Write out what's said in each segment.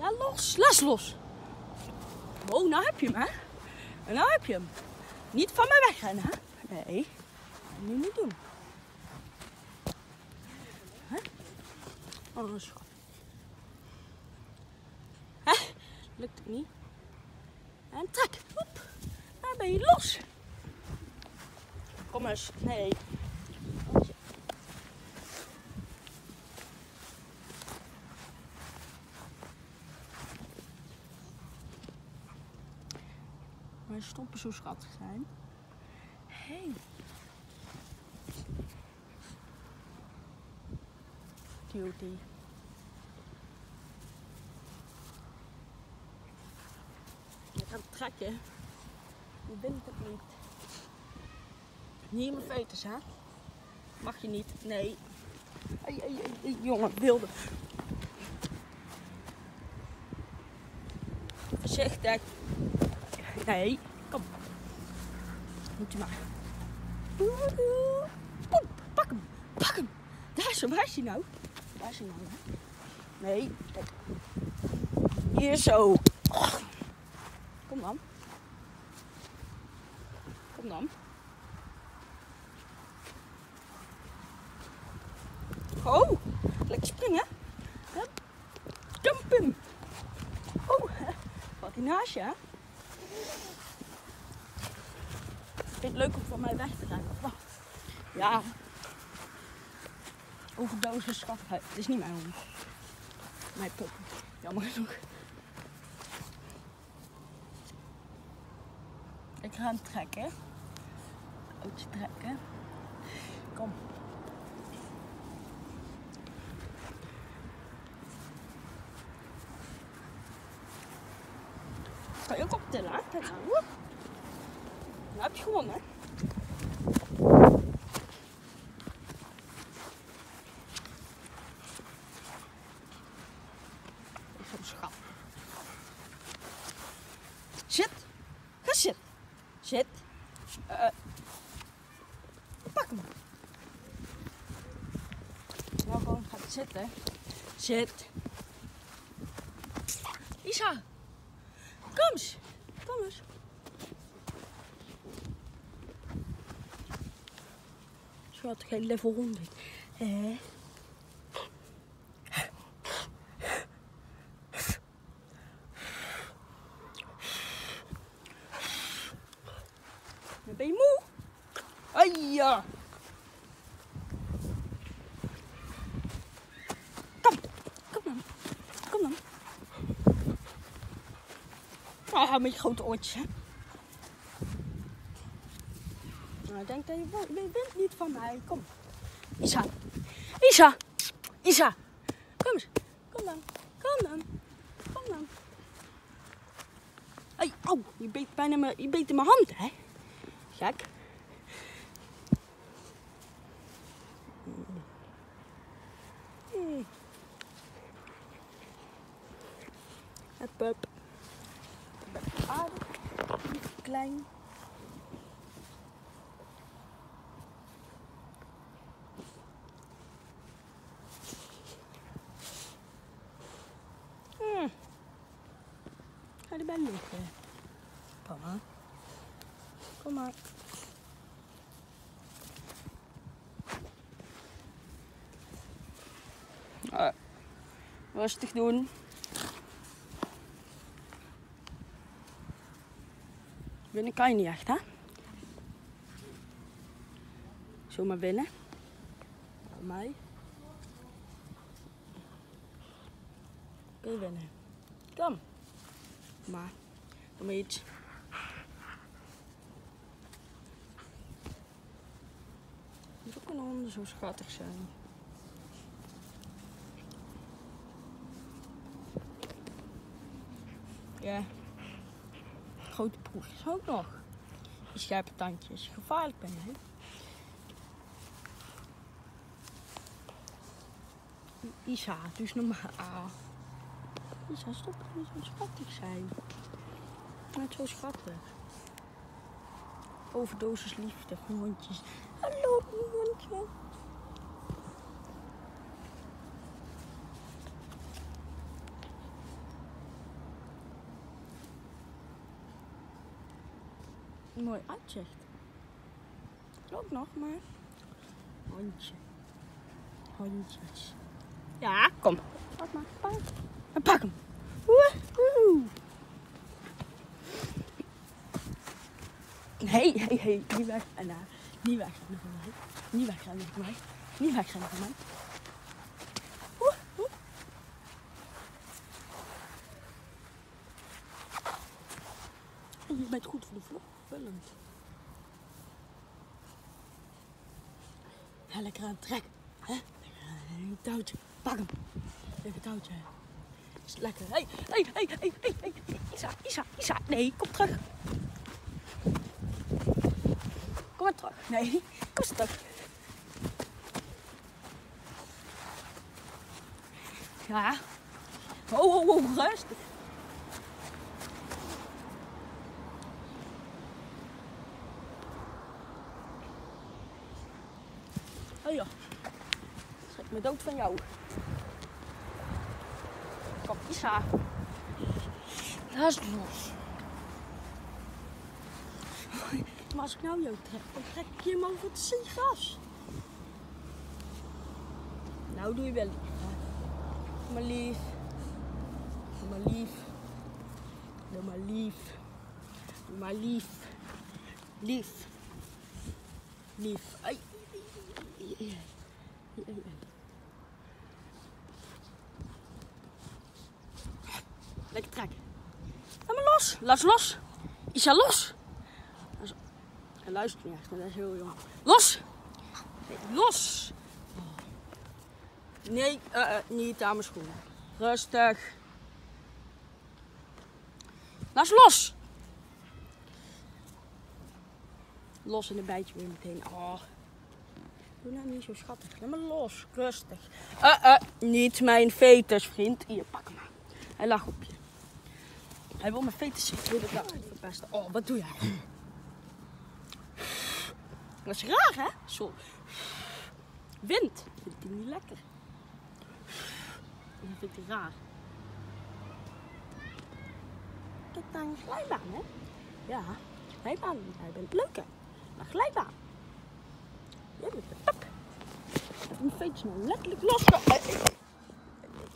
Ja, los. Laat los. Oh, nou heb je hem, hè? Nou heb je hem. Niet van mij wegrennen, hè? Nee. Je niet doen. Hè? Oh, dat. Hè? Lukt het niet. En trek. Hop. Dan ben je los. Kom eens. Nee. Mijn stompen zo schattig zijn. Hé. Hey. Cutie. Je gaat trekken. Je bent het niet. Niet mijn veters, hè? Mag je niet. Nee. Jongen, wilde. Voorzichtig. Nee. Moet je maar. Pak hem. Pak hem. Daar is. Waar is hij nou? Waar is hij nou? Hè? Nee, kijk. Hier zo. Kom dan. Kom dan. Oh, lekker springen. Dump hem. Oh, wat hij naast je, hè? Het leuk om van mij weg te? Of wat? Ja. Overdosis schat. Het is niet mijn hond. Mijn pop. Jammer genoeg. Ik ga hem trekken. Ootje trekken. Kom. Kan je ook optillen? Kijk nou. Heb je gewonnen, vind hem schat. Zit. Ga zitten. Zit. Eh, pak hem. Nou gewoon gaat zitten. Zit. Isa. Kom eens. Kom eens. Had geen level 100. Eh. Ben je moe. Ai ja. Kom. Kom dan. Kom dan. Ah, met je grote oortjes, hè. Nou, denk dat je je bent niet van mij. Kom. Isa. Isa. Isa. Kom eens. Kom dan. Kom dan. Kom dan. Hey, oh, je beet bijna mijn, je beet in mijn hand, hè? Gek. Hmm. Het pup. Aardig. Klein. Erbij liggen. Maar. Kom maar. Ah, rustig doen. Winnen kan je niet echt, hè? Zomaar winnen. Voor mij. Kun je winnen. Kom. Maar. Maar iets. Hoe kunnen honden zo schattig zijn? Ja. Grote proefjes ook nog. Die scherpe tandjes. Gevaarlijk ben je. Isa, dus normaal. Lisa, stop met zo schattig zijn. Met zo schattig. Overdosis liefde hondjes. Hallo, hondje. Mooi uitzicht. Ook nog maar. Hondje. Hondjes. Ja, kom. Wat maar, pak pak hem. Woehoe. Nee, hey, hey, niet weg. Daar. Niet wegrennen van mij. Niet wegrennen van mij. Niet wegrennen van mij. En je bent goed voor de vlog. Vullend. Ja, lekker aan het trekken. Hè? Lekker aan het touwtje. Pak hem. Even touwtje. Lekker. Hé, hé, hé, hé, hé. Isa, Isa, Isa. Nee, kom terug. Kom maar terug. Nee, kom eens terug. Ja. Oh, oh, oh, rustig. Oh ja. Schrik me dood van jou. Isa. Laat los. Maar als ik nou jou trek, dan trek ik je hem over het zeegras. Nou doe je wel maar lief. Maar lief. Doe maar lief. Doe maar lief. Lief. Lief. Ai. Ai, ai, ai, ai. Lekker trekken. Laat me los. Laat los. Isa, los. Hij luistert niet echt, maar dat is heel jong. Los! Los! Nee, eh, eh, niet aan mijn schoenen. Rustig. Laat ze los! Los in een bijtje weer meteen. Oh. Doe nou niet zo schattig. Laat me los. Rustig. Eh, eh, niet mijn fetus, vriend. Hier, pak hem. Hij lag op je. Hij wil mijn fetus ik nou verpesten. Oh, wat doe jij? Dat is raar, hè? Zo. Wind. Vindt hij niet lekker. Dat vindt hij raar. Kijk naar een glijbaan, hè? Ja, glijbaan. Jij bent leuk, hè? Een glijbaan. Jij bent een pap. Mijn feestje nou letterlijk los.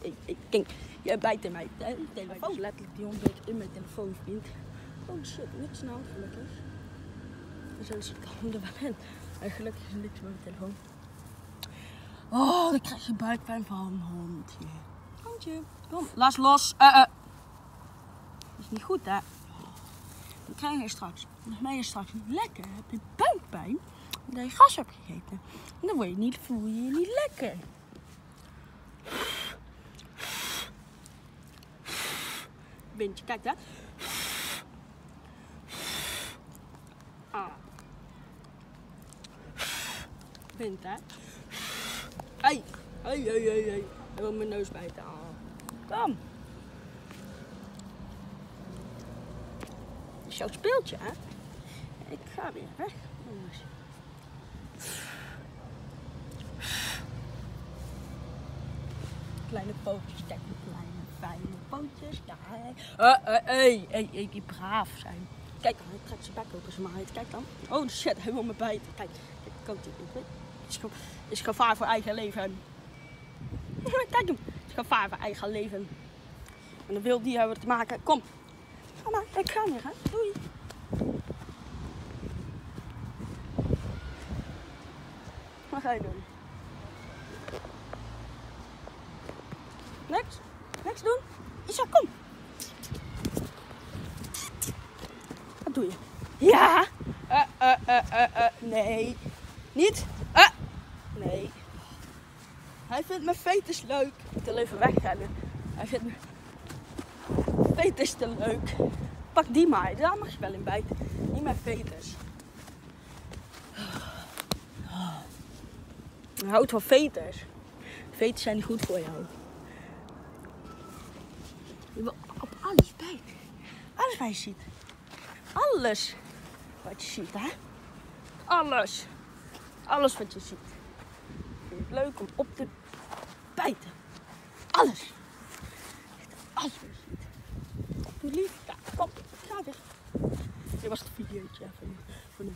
Ik, ik, ik, jij bijt in mijn te- telefoon. Letterlijk die hond in mijn telefoon, vriend. Oh shit, niks nou, gelukkig. Zo ik al er in. En gelukkig is niks met mijn telefoon. Oh, dan krijg je buikpijn van hondje. Hondje, kom. Laat los. Eh, eh. Dat is niet goed, hè? Dan krijg je straks, dan ben straks lekker. Heb je buikpijn, omdat je gas hebt gegeten. En dan word je niet, voel je je niet lekker. Windje, kijk daar. Ah. Wind, hè? Hey, hey, hey, hey. Hij wil mijn neus bijten. Ah. Kom. Dat is jouw speeltje, hè? Ik ga weer weg. jongens. Kleine pootjes, kijk kleine fijne pootjes. Ja, hé. Hey, hey, die braaf zijn. Kijk, hij trekt zijn bek open, zijn maat. Kijk dan. Oh shit, hij wil me bijten. Kijk, kijk, niet. Het is, ge- is gevaar voor eigen leven. Kijk hem. Het is gevaar voor eigen leven. En dan wil die hebben te maken. Kom. Ga maar, ik ga weer, hè. Doei. Wat ga je doen? Niks? Niks doen? Isa, kom. Wat doe je? Ja. Eh, eh, eh. Nee. Niet. Nee. Hij vindt mijn fetus leuk. Ik wil even wegrennen. Hij vindt mijn fetus te leuk. Pak die maar. Daar mag je wel in bijten. Niet mijn fetus. Hij houdt van fetus. Fetus zijn niet goed voor jou. Je wil op alles bijten. Alles wat je ziet. Alles wat je ziet, hè? Alles. Alles wat je ziet. Vind het leuk om op te bijten. Alles. Alles wat je ziet. Lief. Kom. Ga weg. Je was het videootje van nu.